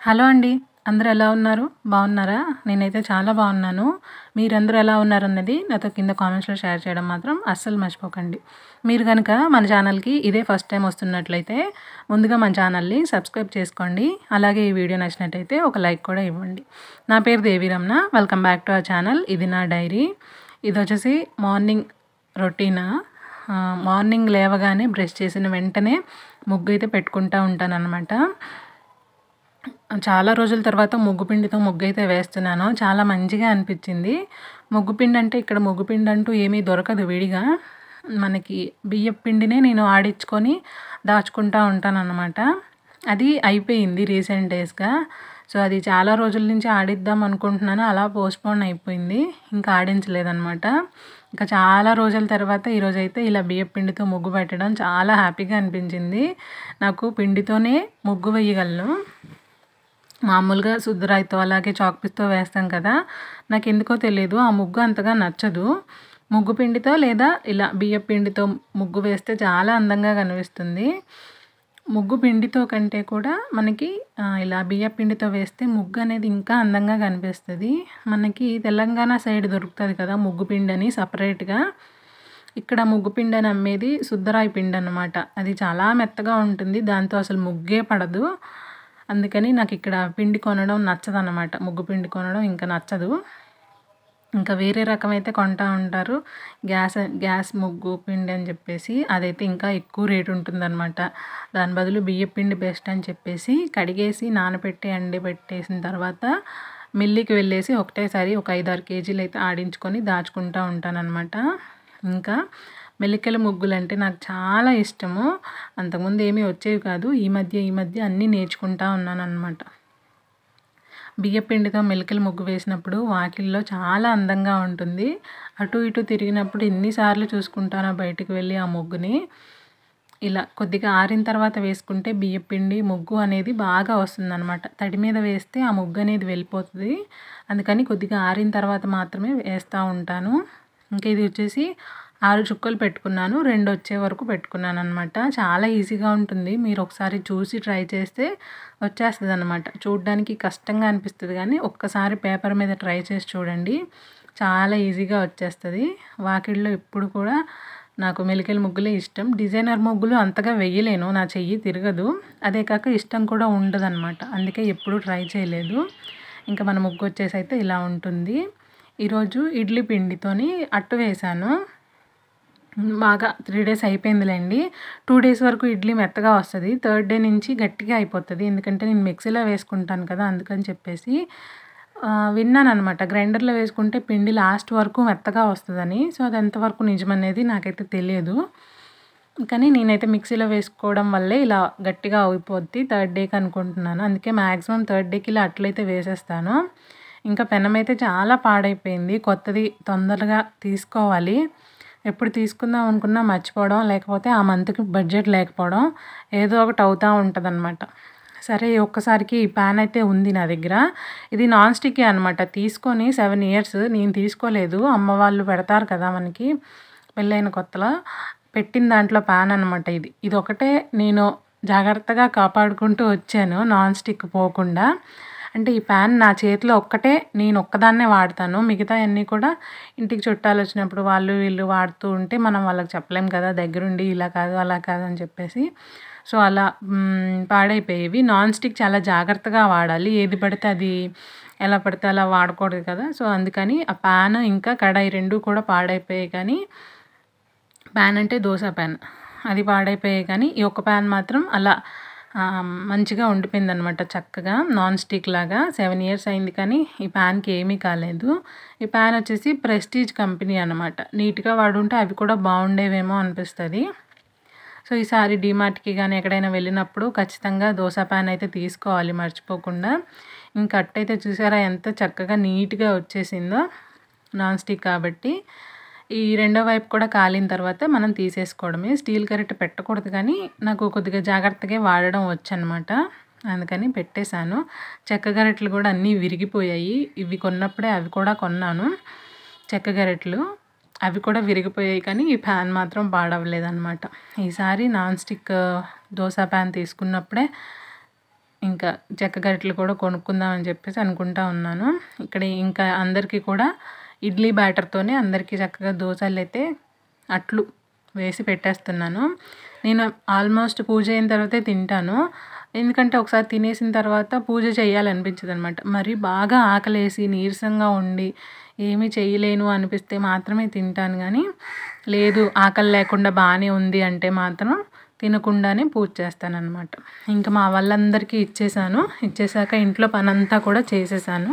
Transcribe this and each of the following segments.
Hello అండి. అందరూ ఎలా ఉన్నారు? బాగున్నారా? నేనైతే చాలా బాగున్నాను. మీరందరూ ఎలా ఉన్నారన్నది నాతో కింద కామెంట్స్‌లో షేర్ చేయడం మాత్రం అస్సలు మర్చిపోకండి. మీరు కనుక మన ఛానల్‌కి ఇదే ఫస్ట్ టైం వస్తున్నట్లయితే ముందుగా మన ఛానల్‌ని సబ్స్క్రైబ్ చేసుకోండి. అలాగే ఈ వీడియో నచ్చినట్టయితే ఒక లైక్ కూడా ఇవ్వండి. నా పేరు Devi Ramana. Welcome back to our channel. ఇది నా డైరీ. ఇది వచ్చేసి మార్నింగ్ రొటీనా మార్నింగ్ లేవగానే బ్రష్ చేసిన వెంటనే ముగ్గు అయితే పెట్టుకుంటూ ఉంటానన్నమాట చాలా రోజుల తర్వాత ముగ్గు పిండితో వేస్తున్నాను. చాలా మంచిగా అనిపించింది. ముగ్గు పిండి అంటే ఇక్కడ ముగ్గు పిండి అంటూ ఏమీ దొరకదు విడిగా. మనకి బియ్యం పిండినే నేను ఆడించుకొని దాచుకుంటా ఉంటానన్నమాట అది అయిపోయింది రీసెంట్ డేస్‌గా. సో, అది చాలా రోజుల నుంచి ఆడిద్దాం అనుకుంటున్నాను. అలా పోస్ట్‌పోన్ అయిపోయింది. ఇంకా ఆడించలేదనమాట. ఇంకా చాలా రోజుల తర్వాత ఈరోజైతే ఇలా బియ్యం పిండితో ముగ్గు పెట్టడం చాలా హ్యాపీగా అనిపించింది. నాకు పిండితోనే ముగ్గు వేయగలను. మామూలుగా శుద్ధరాయితో అలాగే చాక్ పీస్‌తో వేస్తాం కదా! నాకు ఎందుకో తెలియదు ఆ ముగ్గు అంతగా నచ్చదు. ముగ్గు పిండితో లేదా ఇలా బియ్యపు పిండితో ముగ్గు వేస్తే చాలా అందంగా కనిపిస్తుంది. ముగ్గు పిండితో కంటే కూడా మనకి ఇలా బియ్యపు పిండితో వేస్తే ముగ్గు అనేది ఇంకా అందంగా కనిపిస్తుంది మనకి తెలంగాణ సైడ్ దొరుకుతుంది కదా! ముగ్గు పిండి అని సపరేట్గా ఇక్కడ ముగ్గు పిండి అని అమ్మేది శుద్ధరాయి పిండి అనమాట అది చాలా మెత్తగా ఉంటుంది. దాంతో అసలు ముగ్గే పడదు. అందుకని నాకు ఇక్కడ పిండి కొనడం నచ్చదనమాట. ముగ్గు పిండి కొనడం ఇంకా నచ్చదు. ఇంకా వేరే రకమైతే కొంటా ఉంటారు. గ్యాస్ గ్యాస్ ముగ్గు పిండి అని చెప్పేసి అదైతే ఇంకా ఎక్కువ రేటు ఉంటుందన్నమాట దాని బదులు బియ్య పిండి బెస్ట్ అని చెప్పేసి కడిగేసి నానబెట్టి ఎండబెట్టేసిన తర్వాత మిల్లికి వెళ్ళేసి ఒకటేసారి ఒక ఐదు ఆరు కేజీలు అయితే ఆడించుకొని దాచుకుంటా ఉంటానన్నమాట ఇంకా మెలికల ముగ్గులంటే నాకు చాలా ఇష్టము. అంతకుముందు ఏమీ వచ్చేవి కాదు. ఈ మధ్య ఈ మధ్య అన్నీ నేర్చుకుంటా ఉన్నాను అనమాట బియ్యపిండితో మెలికల ముగ్గు వేసినప్పుడు వాకిల్లో చాలా అందంగా ఉంటుంది. అటు ఇటు తిరిగినప్పుడు ఎన్నిసార్లు చూసుకుంటానో బయటికి వెళ్ళి ఆ ముగ్గుని. ఇలా కొద్దిగా ఆరిన తర్వాత వేసుకుంటే బియ్యపిండి ముగ్గు అనేది బాగా వస్తుందనమాట. తడి మీద వేస్తే ఆ ముగ్గు అనేది వెళ్ళిపోతుంది అందుకని కొద్దిగా ఆరిన తర్వాత మాత్రమే వేస్తూ ఉంటాను. ఇంకా ఇది వచ్చేసి ఆరు చుక్కలు పెట్టుకున్నాను. రెండు వచ్చే వరకు పెట్టుకున్నాను అనమాట చాలా ఈజీగా ఉంటుంది. మీరు ఒకసారి చూసి ట్రై చేస్తే వచ్చేస్తుంది అనమాట చూడడానికి కష్టంగా అనిపిస్తుంది కానీ ఒక్కసారి పేపర్ మీద ట్రై చేసి చూడండి. చాలా ఈజీగా వచ్చేస్తుంది వాకిలిలో ఎప్పుడు కూడా నాకు మెలికల ముగ్గులే ఇష్టం. డిజైనర్ ముగ్గులు అంతగా వేయలేను. నా చెయ్యి తిరగదు. అదే కాక ఇష్టం కూడా ఉండదనమాట. అందుకే ఎప్పుడూ ట్రై చేయలేదు. ఇంకా మన ముగ్గు వచ్చేసి అయితే ఇలా ఉంటుంది. ఈరోజు ఇడ్లీ పిండితోని అట్టు వేశాను. బాగా త్రీ డేస్ అయిపోయిందిలేండి టూ డేస్ వరకు ఇడ్లీ మెత్తగా వస్తుంది థర్డ్ డే నుంచి గట్టిగా అయిపోతుంది ఎందుకంటే నేను మిక్సీలో వేసుకుంటాను కదా! అందుకని చెప్పేసి విన్నాను అనమాట గ్రైండర్‌లో వేసుకుంటే పిండి లాస్ట్ వరకు మెత్తగా వస్తుందని సో, అది ఎంతవరకు నిజమనేది నాకైతే తెలియదు. కానీ నేనైతే మిక్సీలో వేసుకోవడం వల్లే ఇలా గట్టిగా అయిపోద్ది థర్డ్ డేకి అనుకుంటున్నాను. అందుకే మ్యాక్సిమం థర్డ్ డేకి ఇలా అట్లయితే వేసేస్తాను. ఇంకా పెనమైతే చాలా పాడైపోయింది. కొత్తది తొందరగా తీసుకోవాలి. ఎప్పుడు తీసుకుందాం అనుకున్నా మర్చిపోవడం, లేకపోతే ఆ మంత్‌కి బడ్జెట్ లేకపోవడం ఏదో ఒకటి అవుతూ ఉంటుందన్నమాట సరే ఒక్కసారికి ఈ పాన్ అయితే ఉంది నా దగ్గర. ఇది నాన్ స్టిక్కే అనమాట. తీసుకొని సెవెన్ ఇయర్స్ నేను తీసుకోలేదు. అమ్మ వాళ్ళు పెడతారు కదా మనకి పెళ్ళైన కొత్తలో. పెట్టిన దాంట్లో పాన్ అనమాట ఇది. ఇదొకటే నేను జాగ్రత్తగా కాపాడుకుంటూ వచ్చాను నాన్ స్టిక్ పోకుండా. అంటే ఈ పాన్ నా చేతిలో ఒక్కటే నేను ఒక్కదాన్నే వాడతాను. మిగతాయన్నీ కూడా ఇంటికి చుట్టాలు వచ్చినప్పుడు వాళ్ళు వీళ్ళు వాడుతూ ఉంటే మనం వాళ్ళకి చెప్పలేం కదా! దగ్గరుండి ఇలా కాదు, అలా కాదు అని చెప్పేసి. సో, అలా పాడైపోయేవి. నాన్ స్టిక్ చాలా జాగ్రత్తగా వాడాలి. ఏది పడితే అది ఎలా పడితే అలా వాడకూడదు కదా! సో, అందుకని ఆ ప్యాన్ ఇంకా కడాయి రెండు కూడా పాడైపోయాయి కానీ పాన్ అంటే దోస పాన్. అది పాడైపోయాయి కానీ ఈ ఒక్క పాన్ మాత్రం అలా మంచిగా మంచిగా ఉండిపోయిందనమాట చక్కగా నాన్ స్టిక్ లాగా. సెవెన్ ఇయర్స్ అయింది కానీ ఈ పాన్‌కి ఏమీ కాలేదు. ఈ పాన్ వచ్చేసి ప్రెస్టీజ్ కంపెనీ అనమాట. నీట్‌గా వాడుంటే అవి కూడా బాగుండేవేమో అనిపిస్తుంది సో, ఈసారి డీమార్ట్‌కి కానీ ఎక్కడైనా వెళ్ళినప్పుడు ఖచ్చితంగా దోస పాన్ అయితే తీసుకోవాలి మర్చిపోకుండా. ఇంకా అట్టయితే చూసారా ఎంత చక్కగా నీట్‌గా వచ్చేసిందో. నాన్ స్టిక్ కాబట్టి. ఈ రెండో వైపు కూడా కాలిన తర్వాత మనం తీసేసుకోవడమే. స్టీల్ గరిటె పెట్టకూడదు కానీ నాకు కొద్దిగా జాగ్రత్తగా వాడడం వచ్చనమాట. అందుకని పెట్టేశాను. చెక్క గరిటెలు కూడా అన్నీ విరిగిపోయాయి. ఇవి కొన్నప్పుడే అవి కూడా కొన్నాను. చెక్క గరిటెలు. అవి కూడా విరిగిపోయాయి కానీ ఈ ప్యాన్ మాత్రం పాడవలేదన్నమాట ఈసారి నాన్ స్టిక్ దోస పాన్ తీసుకున్నప్పుడే ఇంకా చెక్క గరిటెలు కూడా కొనుక్కుందాం అని చెప్పేసి అనుకుంటా ఉన్నాను ఇక్కడ ఇంకా అందరికీ కూడా ఇడ్లీ బ్యాటర్తోనే అందరికీ చక్కగా దోశలు అయితే అట్లు వేసి పెట్టేస్తున్నాను. నేను ఆల్మోస్ట్ పూజ అయిన తర్వాతే తింటాను. ఎందుకంటే ఒకసారి తినేసిన తర్వాత పూజ చేయాలనిపించదు అనమాట మరి బాగా ఆకలేసి నీరసంగా ఉండి ఏమీ చేయలేను అనిపిస్తే మాత్రమే తింటాను కానీ లేదు ఆకలి లేకుండా బాగానే ఉంది అంటే మాత్రం తినకుండానే పూజ చేస్తానన్నమాట. ఇంకా మా వాళ్ళందరికీ ఇచ్చేసాను. ఇచ్చేసాక ఇంట్లో పనంతా కూడా చేసేసాను.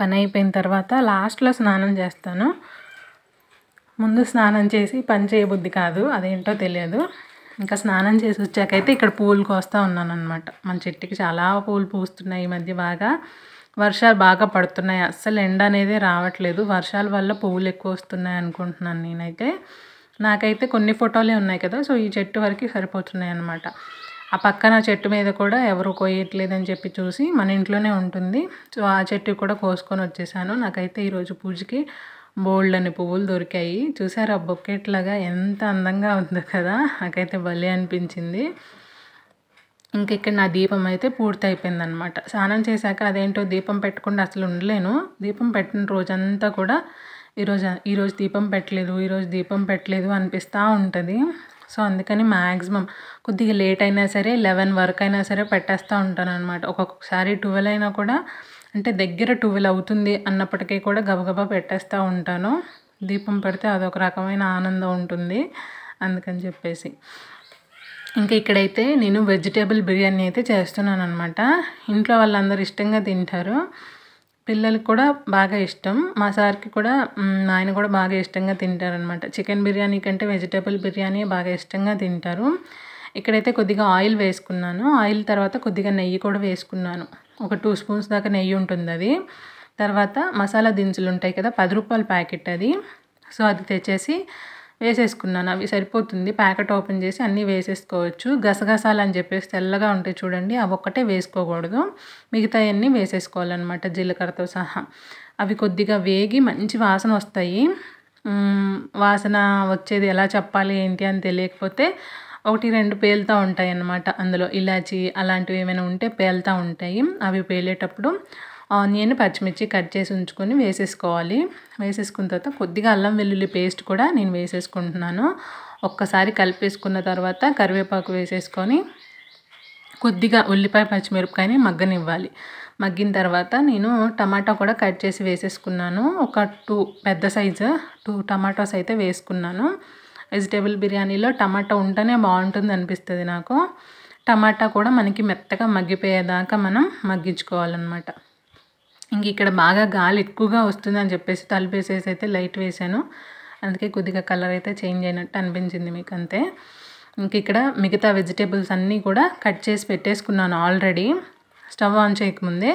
పని అయిపోయిన తర్వాత లాస్ట్లో స్నానం చేస్తాను. ముందు స్నానం చేసి పని చేయబుద్ధి కాదు అదేంటో తెలియదు. ఇంకా స్నానం చేసి వచ్చాకైతే ఇక్కడ పూలు కోస్తూ ఉన్నాను అనమాట మన చెట్టుకి చాలా పూలు పూస్తున్నాయి ఈ మధ్య బాగా. వర్షాలు బాగా పడుతున్నాయి. అస్సలు ఎండ అనేది రావట్లేదు. వర్షాల వల్ల పువ్వులు ఎక్కువ వస్తున్నాయి అనుకుంటున్నాను నేనైతే. నాకైతే కొన్ని ఫోటోలే ఉన్నాయి కదా సో ఈ చెట్టు వరకు సరిపోతున్నాయి అనమాట ఆ పక్కన చెట్టు మీద కూడా ఎవరు కోయట్లేదని చెప్పి చూసి మన ఇంట్లోనే ఉంటుంది. సో ఆ చెట్టు కూడా కోసుకొని వచ్చేసాను. నాకైతే ఈరోజు పూజకి బోల్డ్ అని పువ్వులు దొరికాయి. చూసారు ఆ బొక్కెట్ లాగా ఎంత అందంగా ఉందో కదా. నాకైతే భలే అనిపించింది. ఇంక ఇక్కడ నా దీపం అయితే పూర్తి అయిపోయింది అనమాట స్నానం చేశాక అదేంటో దీపం పెట్టకుండా అసలు ఉండలేను. దీపం పెట్టిన రోజంతా కూడా ఈరోజు ఈరోజు దీపం పెట్టలేదు ఈరోజు దీపం పెట్టలేదు అనిపిస్తూ ఉంటుంది. సో అందుకని మ్యాక్సిమం కొద్దిగా లేట్ అయినా సరే లెవెన్ వరకు అయినా సరే పెట్టేస్తూ ఉంటాను అనమాట ఒక్కొక్కసారి ట్వెల్వ్ అయినా కూడా అంటే దగ్గర ట్వెల్వ్ అవుతుంది అన్నప్పటికీ కూడా గబగబా పెట్టేస్తూ ఉంటాను. దీపం పెడితే అదొక రకమైన ఆనందం ఉంటుంది అందుకని చెప్పేసి. ఇంకా ఇక్కడైతే నేను వెజిటేబుల్ బిర్యానీ అయితే చేస్తున్నాను అనమాట ఇంట్లో వాళ్ళందరూ ఇష్టంగా తింటారు. పిల్లలకి కూడా బాగా ఇష్టం. మా సార్కి కూడా ఆయన కూడా బాగా ఇష్టంగా తింటారనమాట చికెన్ బిర్యానీ కంటే వెజిటేబుల్ బిర్యానీ బాగా ఇష్టంగా తింటారు. ఇక్కడైతే కొద్దిగా ఆయిల్ వేసుకున్నాను. ఆయిల్ తర్వాత కొద్దిగా నెయ్యి కూడా వేసుకున్నాను. ఒక టూ స్పూన్స్ దాకా నెయ్యి ఉంటుంది అది. తర్వాత మసాలా దినుసులు ఉంటాయి కదా పది రూపాయల ప్యాకెట్ అది. సో అది తెచ్చేసి వేసేసుకున్నాను. అవి సరిపోతుంది. ప్యాకెట్ ఓపెన్ చేసి అన్నీ వేసేసుకోవచ్చు. గసగసాలు అని చెప్పేసి తెల్లగా ఉంటాయి చూడండి. అవి ఒక్కటే వేసుకోకూడదు. మిగతా అన్నీ వేసేసుకోవాలన్నమాట జీలకర్రతో సహా. అవి కొద్దిగా వేగి మంచి వాసన వస్తాయి. వాసన వచ్చేది ఎలా చెప్పాలి ఏంటి అని తెలియకపోతే ఒకటి రెండు పేలుతూ ఉంటాయి అన్నమాట అందులో ఇలాచి అలాంటివి ఏమైనా ఉంటే పేలుతూ ఉంటాయి. అవి పేలేటప్పుడు ఆనియన్ పచ్చిమిర్చి కట్ చేసి ఉంచుకొని వేసేసుకోవాలి. వేసేసుకున్న తర్వాత కొద్దిగా అల్లం వెల్లుల్లి పేస్ట్ కూడా నేను వేసేసుకుంటున్నాను. ఒక్కసారి కలిపేసుకున్న తర్వాత కరివేపాకు వేసేసుకొని కొద్దిగా ఉల్లిపాయ పచ్చిమిరపకాయని మగ్గనివ్వాలి. మగ్గిన తర్వాత నేను టమాటా కూడా కట్ చేసి వేసేసుకున్నాను. ఒక టూ పెద్ద సైజు టూ టమాటోస్ అయితే వేసుకున్నాను. వెజిటేబుల్ బిర్యానీలో టమాటా ఉంటేనే బాగుంటుంది అనిపిస్తుంది నాకు. టమాటా కూడా మనకి మెత్తగా మగ్గిపోయేదాకా మనం మగ్గించుకోవాలన్నమాట. ఇంక ఇక్కడ బాగా గాలి ఎక్కువగా వస్తుందని చెప్పేసి తలుపేసేసి అయితే లైట్ వేసాను అందుకే కొద్దిగా కలర్ అయితే చేంజ్ అయినట్టు అనిపించింది మీకు అంతే. ఇంక ఇక్కడ మిగతా వెజిటేబుల్స్ అన్నీ కూడా కట్ చేసి పెట్టేసుకున్నాను ఆల్రెడీ. స్టవ్ ఆన్ చేయకముందే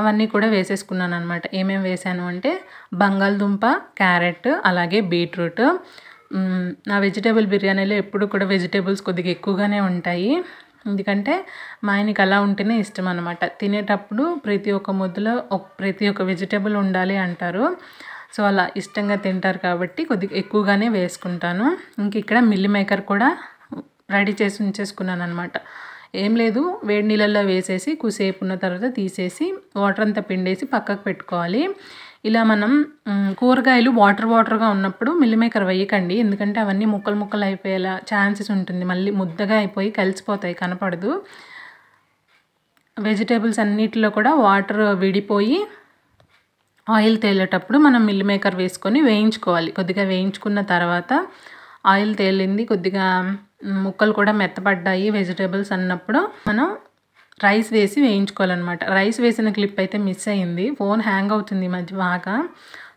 అవన్నీ కూడా వేసేసుకున్నాను అనమాట ఏమేమి వేసాను అంటే బంగాళదుంప క్యారెట్ అలాగే బీట్రూట్. నా వెజిటేబుల్ బిర్యానీలో ఎప్పుడు కూడా వెజిటేబుల్స్ కొద్దిగా ఎక్కువగానే ఉంటాయి. ఎందుకంటే మా ఆయనకి అలా ఉంటేనే ఇష్టం అనమాట తినేటప్పుడు ప్రతి ఒక్క ముద్దలో ప్రతి ఒక్క వెజిటేబుల్ ఉండాలి అంటారు. సో అలా ఇష్టంగా తింటారు కాబట్టి కొద్దిగా ఎక్కువగానే వేసుకుంటాను. ఇంక ఇక్కడ మిల్లి మేకర్ కూడా రెడీ చేసి ఉంచేసుకున్నాను అనమాట ఏం లేదు వేడి నీళ్ళల్లో వేసేసి కుసేపు ఉన్న తర్వాత తీసేసి వాటర్ అంతా పిండేసి పక్కకు పెట్టుకోవాలి. ఇలా మనం కూరగాయలు వాటర్ వాటర్గా ఉన్నప్పుడు మిల్లి మేకర్ వేయకండి. ఎందుకంటే అవన్నీ ముక్కలు ముక్కలు అయిపోయేలా ఛాన్సెస్ ఉంటుంది. మళ్ళీ ముద్దగా అయిపోయి కలిసిపోతాయి కనపడదు. వెజిటేబుల్స్ అన్నిటిలో కూడా వాటర్ విడిపోయి ఆయిల్ తేలేటప్పుడు మనం మిల్ మేకర్ వేసుకొని వేయించుకోవాలి. కొద్దిగా వేయించుకున్న తర్వాత ఆయిల్ తేలింది కొద్దిగా ముక్కలు కూడా మెత్తపడ్డాయి వెజిటేబుల్స్ అన్నప్పుడు మనం రైస్ వేసి వేయించుకోవాలన్నమాట. రైస్ వేసిన క్లిప్ అయితే మిస్ అయింది. ఫోన్ హ్యాంగ్ అవుతుంది మధ్య బాగా.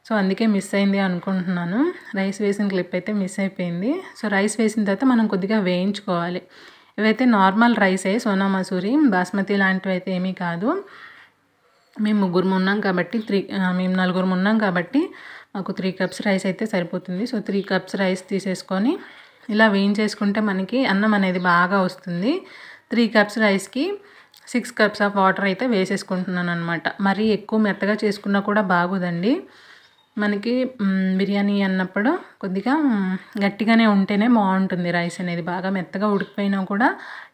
సో అందుకే మిస్ అయింది అనుకుంటున్నాను. రైస్ వేసిన క్లిప్ అయితే మిస్ అయిపోయింది. సో రైస్ వేసిన తర్వాత మనం కొద్దిగా వేయించుకోవాలి. ఇవైతే నార్మల్ రైసే సోనా మసూరి బాస్మతి లాంటివి అయితే ఏమీ కాదు. మేము ముగ్గురు ఉన్నాం కాబట్టి త్రీ మేము నలుగురు ఉన్నాం కాబట్టి మాకు త్రీ కప్స్ రైస్ అయితే సరిపోతుంది. సో త్రీ కప్స్ రైస్ తీసేసుకొని ఇలా వేయించేసుకుంటే మనకి అన్నం అనేది బాగా వస్తుంది. త్రీ కప్స్ రైస్కి సిక్స్ కప్స్ ఆఫ్ వాటర్ అయితే వేసేసుకుంటున్నాను అనమాట మరీ ఎక్కువ మెత్తగా చేసుకున్నా కూడా బాగోదండి. మనకి బిర్యానీ అన్నప్పుడు కొద్దిగా గట్టిగానే ఉంటేనే బాగుంటుంది రైస్ అనేది. బాగా మెత్తగా ఉడికిపోయినా కూడా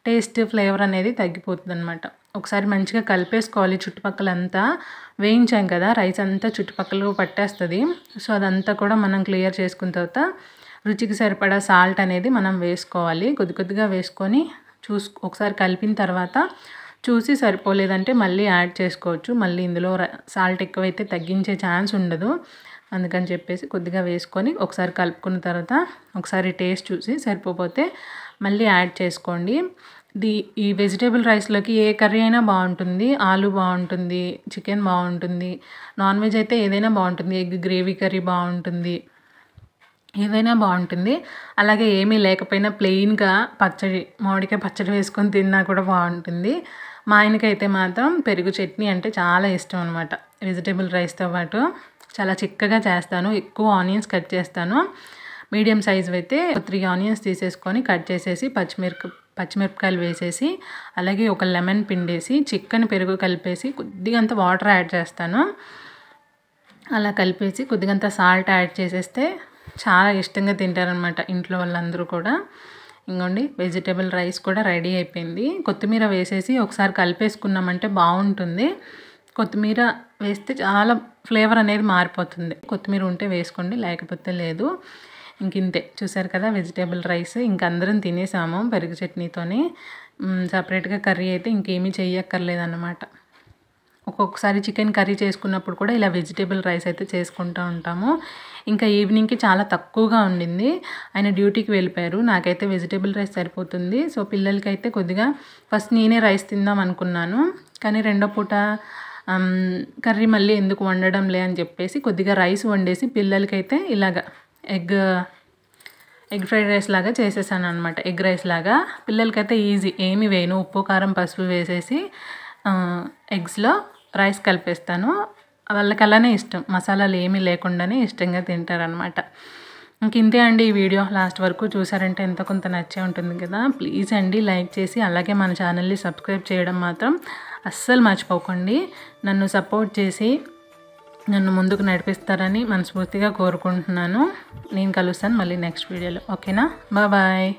టేస్ట్ ఫ్లేవర్ అనేది తగ్గిపోతుంది అనమాట ఒకసారి మంచిగా కలిపేసుకోవాలి చుట్టుపక్కల అంతా వేయించాం కదా రైస్ అంతా చుట్టుపక్కల పట్టేస్తుంది. సో అదంతా కూడా మనం క్లియర్ చేసుకున్న తర్వాత రుచికి సరిపడా సాల్ట్ అనేది మనం వేసుకోవాలి. కొద్ది కొద్దిగా వేసుకొని చూసు ఒకసారి కలిపిన తర్వాత చూసి సరిపోలేదంటే మళ్ళీ యాడ్ చేసుకోవచ్చు. మళ్ళీ ఇందులో సాల్ట్ ఎక్కువైతే తగ్గించే ఛాన్స్ ఉండదు. అందుకని చెప్పేసి కొద్దిగా వేసుకొని ఒకసారి కలుపుకున్న తర్వాత ఒకసారి టేస్ట్ చూసి సరిపోతే మళ్ళీ యాడ్ చేసుకోండి. ది ఈ వెజిటేబుల్ రైస్లోకి ఏ కర్రీ అయినా బాగుంటుంది. ఆలు బాగుంటుంది. చికెన్ బాగుంటుంది. నాన్ వెజ్ అయితే ఏదైనా బాగుంటుంది. ఎగ్ గ్రేవీ కర్రీ బాగుంటుంది. ఏదైనా బాగుంటుంది. అలాగే ఏమీ లేకపోయినా ప్లెయిన్గా పచ్చడి మామిడికాయ పచ్చడి వేసుకొని తిన్నా కూడా బాగుంటుంది. మా ఆయనకైతే మాత్రం పెరుగు చట్నీ అంటే చాలా ఇష్టం అనమాట వెజిటేబుల్ రైస్తో పాటు చాలా చిక్కగా చేస్తాను. ఎక్కువ ఆనియన్స్ కట్ చేస్తాను. మీడియం సైజు అయితే త్రీ ఆనియన్స్ తీసేసుకొని కట్ చేసేసి పచ్చిమిరప పచ్చిమిరపకాయలు వేసేసి అలాగే ఒక లెమన్ పిండేసి చిక్కని పెరుగు కలిపేసి కొద్దిగంత వాటర్ యాడ్ చేస్తాను. అలా కలిపేసి కొద్దిగంత సాల్ట్ యాడ్ చేసేస్తే చాలా ఇష్టంగా తింటారనమాట ఇంట్లో వాళ్ళందరూ కూడా. ఇంకోండి వెజిటేబుల్ రైస్ కూడా రెడీ అయిపోయింది. కొత్తిమీర వేసేసి ఒకసారి కలిపేసుకున్నామంటే బాగుంటుంది. కొత్తిమీర వేస్తే చాలా ఫ్లేవర్ అనేది మారిపోతుంది. కొత్తిమీర ఉంటే వేసుకోండి లేకపోతే లేదు. ఇంక ఇంతే. చూసారు కదా వెజిటేబుల్ రైస్ ఇంక అందరం తినేసాము పెరుగు చట్నీతోని. సపరేట్గా కర్రీ అయితే ఇంకేమీ చేయక్కర్లేదన్నమాట ఒక్కొక్కసారి చికెన్ కర్రీ చేసుకున్నప్పుడు కూడా ఇలా వెజిటేబుల్ రైస్ అయితే చేసుకుంటూ ఉంటాము. ఇంకా ఈవినింగ్కి చాలా తక్కువగా ఉండింది. ఆయన డ్యూటీకి వెళ్ళిపోయారు. నాకైతే వెజిటేబుల్ రైస్ సరిపోతుంది. సో పిల్లలకి అయితే కొద్దిగా ఫస్ట్ నేనే రైస్ తిందాం అనుకున్నాను. కానీ రెండో పూట కర్రీ మళ్ళీ ఎందుకు వండడం లే అని చెప్పేసి కొద్దిగా రైస్ వండేసి పిల్లలకైతే ఇలాగ ఎగ్ ఎగ్ ఫ్రైడ్ రైస్ లాగా చేసేసాను అనమాట ఎగ్ రైస్ లాగా. పిల్లలకైతే ఈజీ ఏమి వేయను. ఉప్పు కారం పసుపు వేసేసి ఎగ్స్లో రైస్ కలిపేస్తాను. వాళ్ళకి అలానే ఇష్టం. మసాలాలు ఏమీ లేకుండానే ఇష్టంగా తింటారనమాట ఇంక ఇంతే అండి ఈ వీడియో. లాస్ట్ వరకు చూసారంటే ఎంత కొంత నచ్చే ఉంటుంది కదా. ప్లీజ్ అండి లైక్ చేసి అలాగే మన ఛానల్ని సబ్స్క్రైబ్ చేయడం మాత్రం అస్సలు మర్చిపోకండి. నన్ను సపోర్ట్ చేసి నన్ను ముందుకు నడిపిస్తారని మనస్ఫూర్తిగా కోరుకుంటున్నాను. నేను కలుస్తాను మళ్ళీ నెక్స్ట్ వీడియోలో. ఓకేనా? బాయ్.